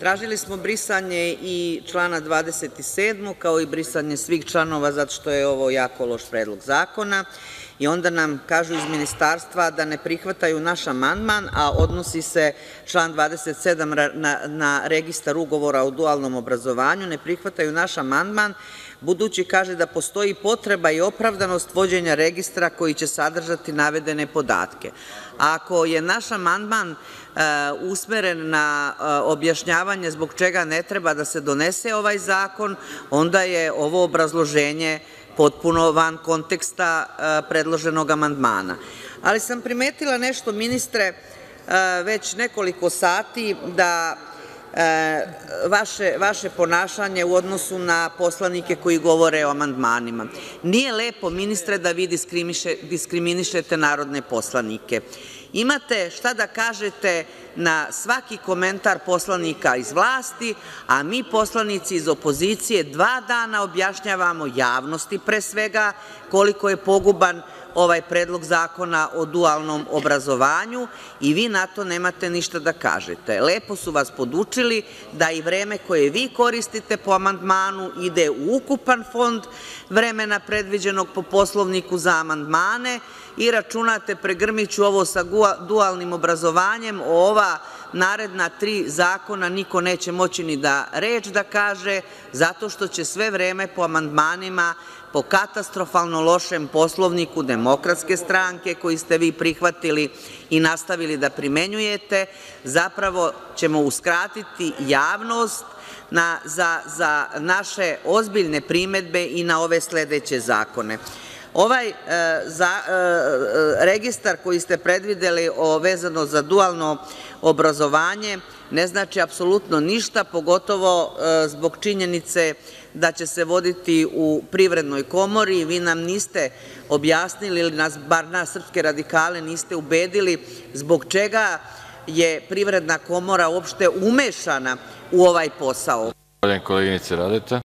Tražili smo brisanje i člana 27, kao i brisanje svih članova zato što je ovo jako loš Predlog zakona i onda nam kažu iz Ministarstva da ne prihvataju naš amandman, a odnosi se član 27. na registar ugovora o dualnom obrazovanju, ne prihvataju naš amandman budući, kaže, da postoji potreba i opravdanost vođenja registra koji će sadržati navedene podatke. Ako je naš amandman usmeren na objašnjavanje zbog čega ne treba da se donese ovaj zakon, onda je ovo obrazloženje potpuno van konteksta predloženog amandmana. Ali sam primetila nešto, ministre, već nekoliko sati da vaše ponašanje u odnosu na poslanike koji govore o amandmanima. Nije lepo, ministre, da vi diskriminišete narodne poslanike. Imate šta da kažete na svaki komentar poslanika iz vlasti, a mi poslanici iz opozicije dva dana objašnjavamo javnosti, pre svega, koliko je poguban ovaj Predlog zakona o dualnom obrazovanju i vi na to nemate ništa da kažete. Lepo su vas podučili da i vreme koje vi koristite po amandmanu ide u ukupan fond vremena predviđenog po Poslovniku za amandmane i računate, pregrmiću ovo sa dualnim obrazovanjem, o ova naredna tri zakona niko neće moći ni da reč da kaže, zato što će sve vreme po amandmanima, po katastrofalno lošem Poslovniku Demokratske stranke, koji ste vi prihvatili i nastavili da primenjujete, zapravo ćemo uskratiti javnost za naše ozbiljne primedbe i na ove sledeće zakone. Ovaj registar koji ste predvideli vezano za dualno obrazovanje ne znači apsolutno ništa, pogotovo zbog činjenice da će se voditi u Privrednoj komori. Vi nam niste objasnili, ili bar nas srpske radikale niste ubedili, zbog čega je Privredna komora uopšte umešana u ovaj posao.